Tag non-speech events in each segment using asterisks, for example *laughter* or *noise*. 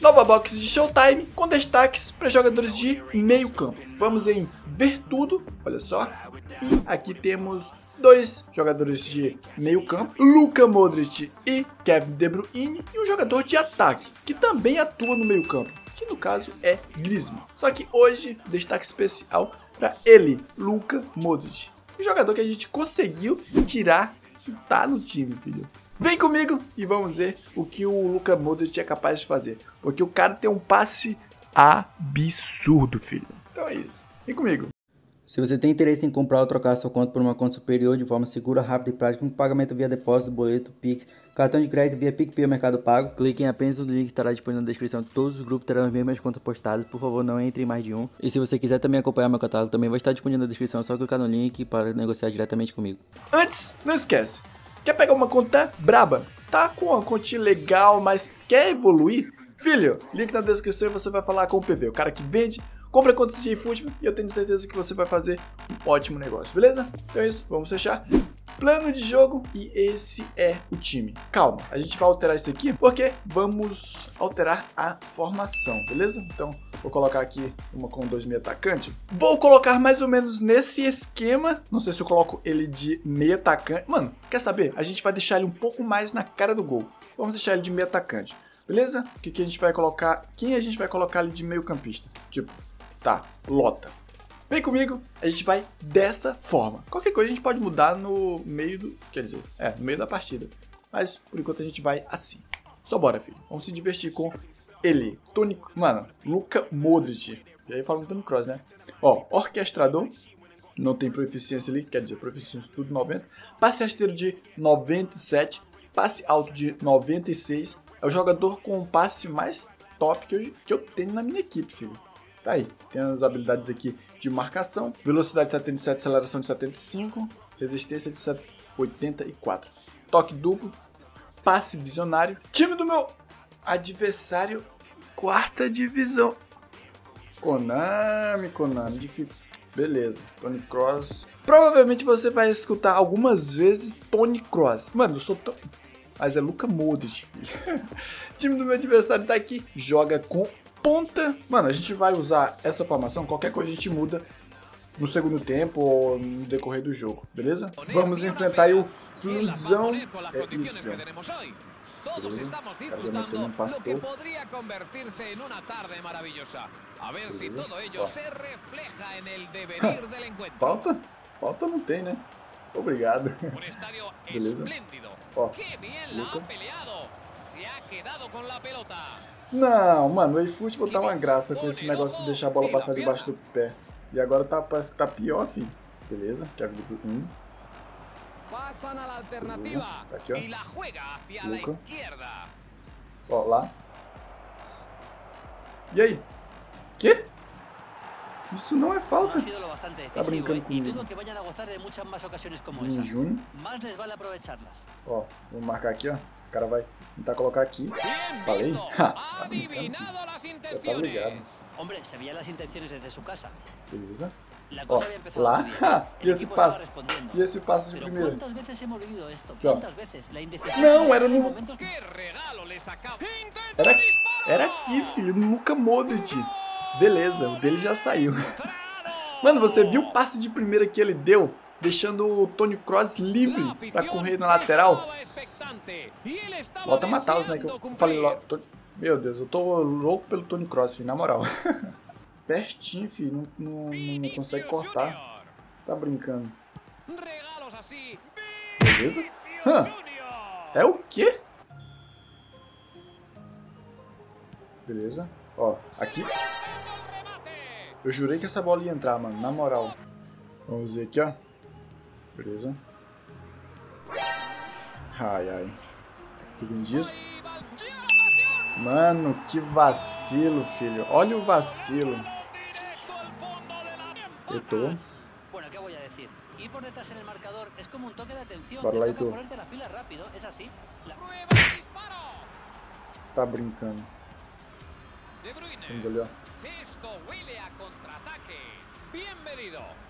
Nova box de Showtime com destaques para jogadores de meio campo. Vamos em ver tudo, olha só. E aqui temos dois jogadores de meio campo, Luka Modric e Kevin De Bruyne, e um jogador de ataque, que também atua no meio campo, que no caso é Griezmann. Só que hoje, destaque especial para ele, Luka Modric. Um jogador que a gente conseguiu tirar e tá no time, filho. Vem comigo e vamos ver o que o Luka Modric é capaz de fazer. Porque o cara tem um passe absurdo, filho. Então é isso. Vem comigo. Se você tem interesse em comprar ou trocar sua conta por uma conta superior de forma segura, rápida e prática, com pagamento via depósito, boleto, Pix, cartão de crédito via PicPay ou Mercado Pago, clique em apenas no link que estará disponível na descrição. Todos os grupos terão as mesmas contas postadas, por favor não entre em mais de um. E se você quiser também acompanhar meu catálogo, também vai estar disponível na descrição, é só clicar no link para negociar diretamente comigo. Antes, não esquece, quer pegar uma conta braba? Tá com uma continha legal, mas quer evoluir? Filho, link na descrição e você vai falar com o PV, o cara que vende Compre contas de eFootball e eu tenho certeza que você vai fazer um ótimo negócio, beleza? Então é isso, vamos fechar. Plano de jogo e esse é o time. Calma, a gente vai alterar isso aqui porque vamos alterar a formação, beleza? Então vou colocar aqui uma com dois meio atacante. Vou colocar mais ou menos nesse esquema. Não sei se eu coloco ele de meio atacante. Mano, quer saber? A gente vai deixar ele um pouco mais na cara do gol. Vamos deixar ele de meio atacante. Beleza? O que, que a gente vai colocar? Quem a gente vai colocar ali de meio campista? Tipo, Tá, lota. Vem comigo, a gente vai dessa forma. Qualquer coisa a gente pode mudar no meio do. Quer dizer, é, no meio da partida. Mas por enquanto a gente vai assim. Só bora, filho. Vamos se divertir com ele. Tony. Mano, Luca Modric. E aí falando Tony Cross, né? Ó, orquestrador. Não tem proficiência ali, quer dizer, proficiência tudo 90. Passe rasteiro de 97. Passe alto de 96. É o jogador com o passe mais top que eu, que eu tenho na minha equipe, filho. Tá aí, tem as habilidades aqui de marcação, velocidade de 77, aceleração de 75, resistência de 84, toque duplo, passe visionário, time do meu adversário, quarta divisão. Konami, Konami, difícil. Beleza, Tony Cross. Provavelmente você vai escutar algumas vezes Tony Cross. Mano, eu sou tão... Mas é Luca Modric, filho. *laughs* time do meu adversário tá aqui, joga com ponta. Mano, a gente vai usar essa formação, qualquer coisa a gente muda no segundo tempo ou no decorrer do jogo, beleza? Vamos enfrentar aí o Fluidzão. É isso, Todos estamos disfrutando lo que podría convertirse en una tarde maravillosa. A ver si todo ello se refleja en el devenir del encuentro. Falta? Falta não tem, né? Obrigado. *laughs* Espléndido. Ó, Qué bien la ha peleado. Não, mano, o eFootball tá uma graça com esse negócio de deixar a bola passar debaixo do pé. E agora tá, parece que tá pior, filho. Beleza, Kevin De Bruyne. Pasan a la alternativa tá aqui, ó. y la juega hacia la Luca. izquierda. Ó, lá. E aí? Quê? Isso não é falta. Tá brincando ¿eh? comigo. que vale aprovecharlas. Ó, vou marcar aqui, ó. O cara vai tentar colocar aqui. Falei. *laughs* tá tá ligado. Hombre, se veían las intenciones desde su casa. Beleza. La Ó, cosa había empezado lá. *laughs* e esse respondiendo. E esse passe de indecisión. Não, era no- momentos ¡Qué regalo les acaba! ¡Intenta Era, era aqui, filho, no Luca Modric. Beleza, o dele já saiu. Mano, você viu o passe de primeira que ele deu? Deixando o Tony Cross livre pra correr na lateral? Volta a matá-los, né? Que eu falei logo. Tô- Meu Deus, eu tô louco pelo Tony Cross, filho, na moral. *laughs* Pertinho, filho, não, não, não consegue cortar. Tá brincando. Beleza? Hã? É o quê? Beleza. Ó, aqui. Eu jurei que essa bola ia entrar, mano. Na moral. Vamos ver aqui, ó. Beleza. Ai, ai. Tudo dias. Mano, que vacilo, filho. Olha o vacilo. Eu tô. Bueno, ¿qué voy a decir? Ir por detrás en el marcador es como un toque de atención. Barla Te y toca tú. ponerte la fila rápido, es así. La... Prueba el disparo. Tá brincando.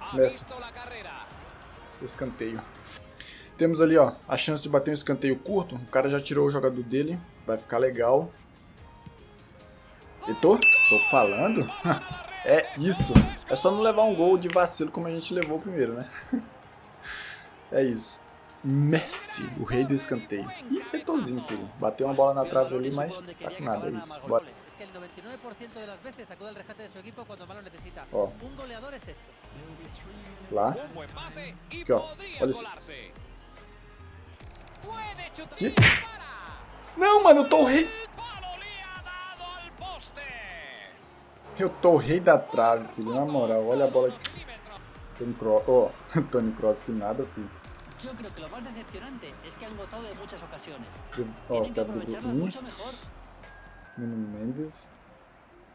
Vamos Messi. Escanteio. Temos ali, ó, a chance de bater um escanteio curto. O cara já tirou o jogador dele. Vai ficar legal. E tô? Tô falando? *laughs* é isso. É só não levar um gol de vacilo como a gente levou primeiro, né? *laughs* é isso. Messi, o rei do escanteio. E Etozinho, filho. Bateu uma bola na trave ali, mas tá com nada. É isso. Bora. Ó. Lá. Aqui, ó. Olha isso. Aqui. Não, mano, eu tô o rei. Eu tô o rei da trave, filho. Na moral, olha a bola aqui. Tony Cross. Oh, *laughs* Tony Cross, que nada, filho. Yo creo que lo más decepcionante es que han gozado de muchas ocasiones. Ó, Tienen que aprovecharlas mucho mejor. Nuno Mendes.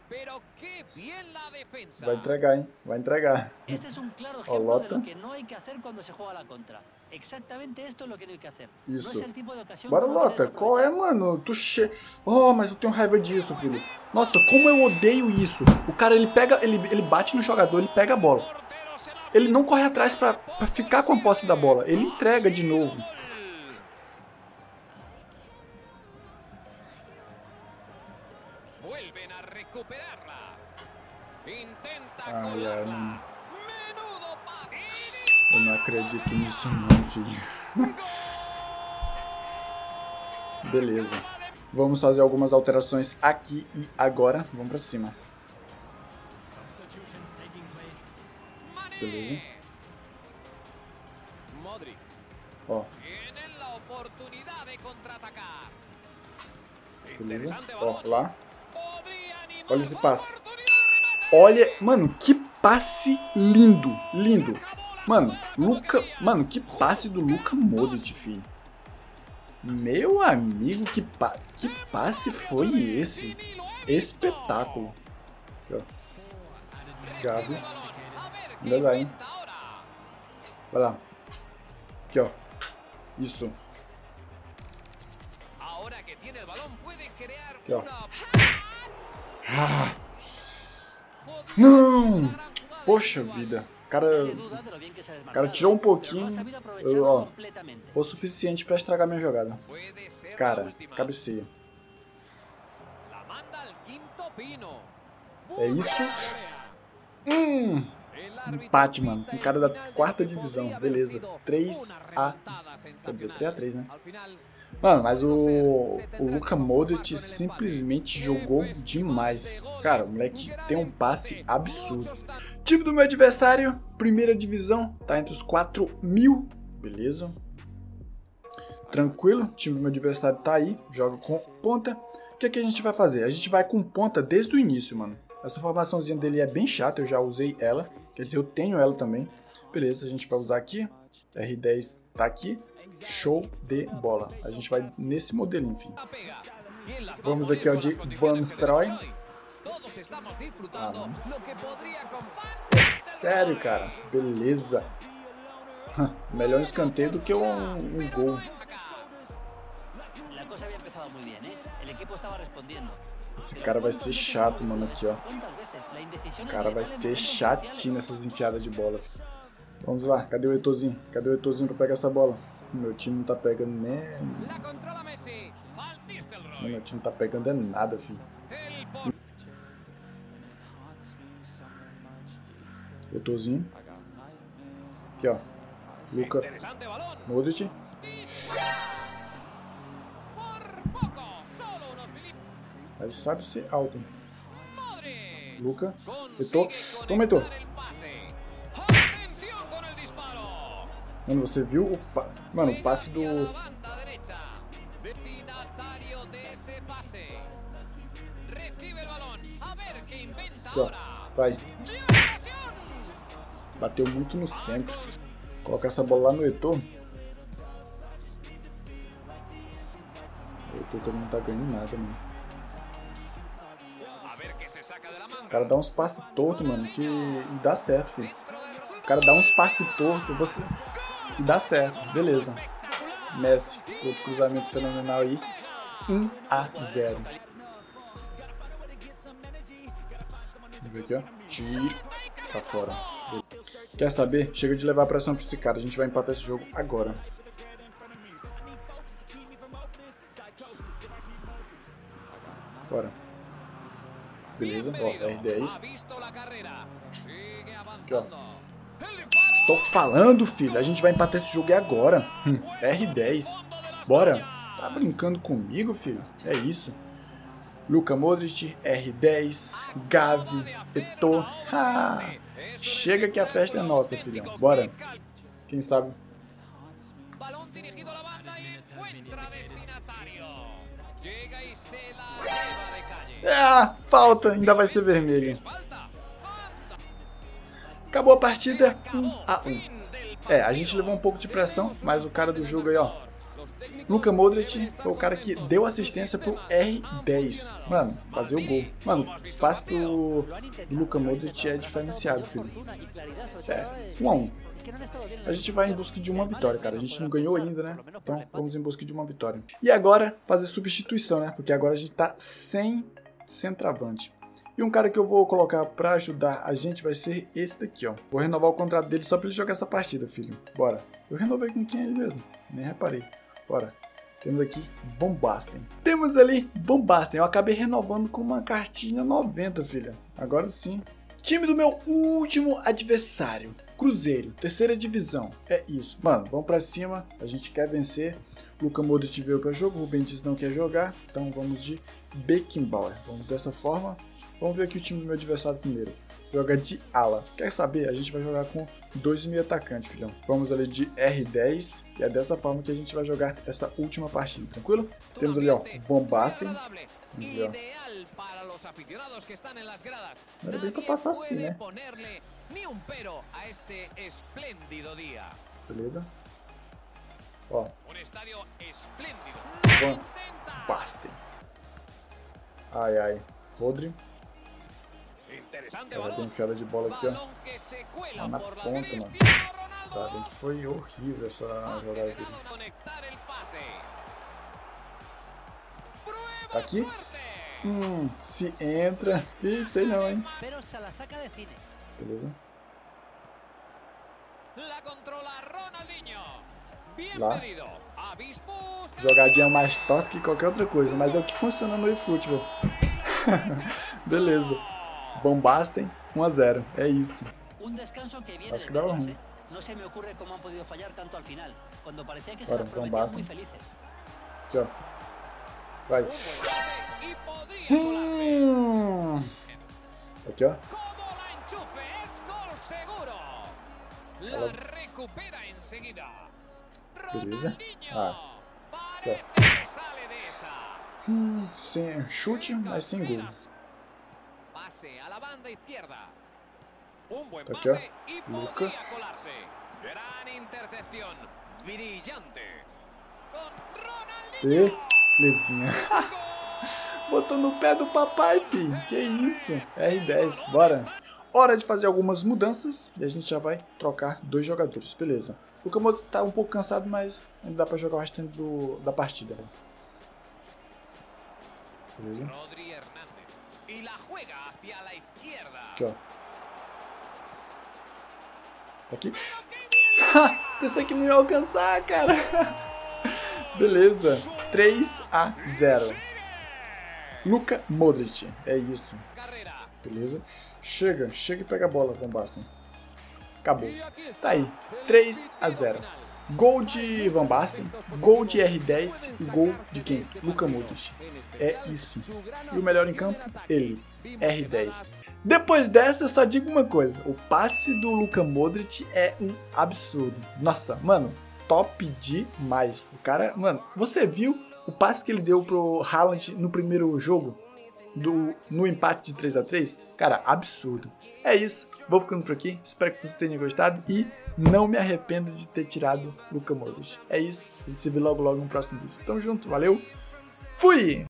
Pero qué bien la defensa. Vai entregar, hein? Vai entregar. Este es un claro *laughs* ejemplo de lo que no hay que hacer cuando se juega la contra. Exatamente esto es lo que no hay que hacer. Isso. No es el tipo de ocasión Bora, Lota. Qual é, mano? Tu che... Oh, mas eu tenho raiva disso, filho. Nossa, como eu odeio isso. O cara, ele pega, ele, ele bate no jogador, ele pega a bola. Ele não corre atrás pra, pra ficar com a posse da bola. Ele entrega de novo. Ai, ai, não... Eu não acredito nisso não, filho. *laughs* Beleza. Vamos fazer algumas alterações aqui e agora. Vamos pra cima. Beleza. Ó. Beleza. Ó, lá. Olha esse passe. Olha, mano, que passe lindo, lindo. Mano, Luca, mano, que passe do Luca Modric, filho. Meu amigo, que, pa que passe foi esse? Espetáculo. Gabi. Ainda dá, hein? Vai lá. Aqui, ó. Isso. Aqui, ó. Ah. Não! Poxa vida. O cara, o cara tirou um pouquinho. Eu, ó, foi o suficiente pra estragar minha jogada. Cara, cabeceia. É isso. Hum! Empate, mano. Um cara da quarta divisão. Beleza. 3 a... Quer dizer, 3 a 3, né? Mano, mas o, o Luka Modric simplesmente jogou demais. Cara, o moleque tem um passe absurdo. Time do meu adversário, primeira divisão, tá entre os 4 mil. Beleza. Tranquilo, time do meu adversário tá aí, joga com ponta. O que, é que a gente vai fazer? A gente vai com ponta desde o início, mano. Essa formaçãozinha dele é bem chata, eu já usei ela. Quer dizer, eu tenho ela também. Beleza, a gente vai usar aqui. R10 tá aqui. Show de bola. A gente vai nesse modelo, enfim. Vamos aqui ao de Van Nistelrooy. Ah, é sério, cara. Beleza. Melhor um escanteio do que um, um gol. Esse cara vai ser chato, mano, aqui, ó. O cara vai ser chatinho nessas enfiadas de bola. Vamos lá, cadê o Etozinho? Cadê o Etozinho pra pegar essa bola? Meu time não tá pegando nem... Meu time não tá pegando é nada, filho. Etozinho. Aqui, ó. Luca. Modric. Ele sabe ser alto. Luca. Etor. Toma, Etor. Mano, você viu o pa... Mano, o passe do... Vai. Bateu muito no centro. Colocar essa bola lá no Etor. O Etor também não tá ganhando nada, mano. O cara dá uns passes tortos, mano, que dá certo, filho. O cara dá uns passes tortos, você... e dá certo, beleza. Messi, outro cruzamento fenomenal aí. 1 a 0. Vamos ver aqui, ó. Tiro pra fora. Quer saber? Chega de levar pressão pra esse cara. A gente vai empatar esse jogo agora. Bora. Beleza, ó, R10. Aqui, ó. Tô falando, filho. A gente vai empatar esse jogo agora. Hum, R10. Bora. Tá brincando comigo, filho? É isso. Luka Modric, R10, Gavi, Eto'o. Ah, chega que a festa é nossa, filhão. Bora. Quem sabe? Ah, falta. Ainda vai ser vermelho. Acabou a partida 1 a 1. É, a gente levou um pouco de pressão, mas o cara do jogo aí, ó. Luka Modric foi o cara que deu assistência pro R10. Mano, fazer o gol. Mano, o passe do Luka Modric é diferenciado, filho. É, 1 a 1. A gente vai em busca de uma vitória, cara. A gente não ganhou ainda, né? Então vamos em busca de uma vitória. E agora, fazer substituição, né? Porque agora a gente tá sem centroavante. E um cara que eu vou colocar para ajudar a gente vai ser esse daqui, ó. Vou renovar o contrato dele só para ele jogar essa partida, filho. Bora. Eu renovei com quem é ele mesmo? Nem reparei. Bora. Temos aqui Bombasten. Temos ali Bombasten. Eu acabei renovando com uma cartinha 90, filha. Agora sim. Time do meu último adversário. Cruzeiro, terceira divisão. É isso. Mano, vamos pra cima. A gente quer vencer. Luca Modric veio para jogo. O Benítez não quer jogar. Então vamos de Beckenbauer. Vamos dessa forma. Vamos ver aqui o time do meu adversário primeiro. Joga de ala. Quer saber? A gente vai jogar com dois meio atacantes, filhão. Vamos ali de R10. E é dessa forma que a gente vai jogar essa última partida, tranquilo? Temos ali, ó, Van Basten. Não era bem pra passar assim, né? Beleza? Ó. Van Basten. Ai, ai. Ela deu enfiada de bola aqui, ó. Lá na ponta, mano. Tá bem que foi horrível essa jogada. Tá aqui? Hum, se entra. Ih, sei não, hein. Beleza. Lá. Jogadinha mais torta que qualquer outra coisa, mas é o que funciona no eFootball. *laughs* Beleza. Bombastem 1 a 0. É isso. Acho que dava ruim. No se me ocurre cómo han podido fallar tanto al final, cuando parecía que se las prometían muy felices. Aqui, ó. Vai. Hum. Aqui, ó. Ela... Beleza. Ah. Aqui, ó. Hum, sem chute, mas sem gol. Pase a la banda izquierda. Un buen pase y podría colarse. Gran intercepción. Brillante. Con. Belezinha. *laughs* Botou no pé do papai, filho. Que isso. R10. Bora. Hora de fazer algumas mudanças e a gente já vai trocar dois jogadores. Beleza. O Camoto tá um pouco cansado, mas ainda dá pra jogar o restante do, da partida. Beleza. Aqui, ó. Aqui. Pensei que não ia alcançar, cara. *laughs* Beleza. 3 a 0. Luca Modric. É isso. Beleza. Chega. Chega e pega a bola, Van Basten. Acabou. Tá aí. 3 a 0. Gol de Van Basten, gol de R10 e gol de quem? Luca Modric. É isso. E o melhor em campo? Ele. R10. Depois dessa, eu só digo uma coisa: o passe do Luka Modric é um absurdo. Nossa, mano, top demais. O cara, mano, você viu o passe que ele deu pro Haaland no primeiro jogo? Do, no empate de 3 a 3 Cara, absurdo. É isso, vou ficando por aqui. Espero que vocês tenham gostado e não me arrependo de ter tirado Luka Modric. É isso, a gente se vê logo logo no próximo vídeo. Tamo junto, valeu, fui!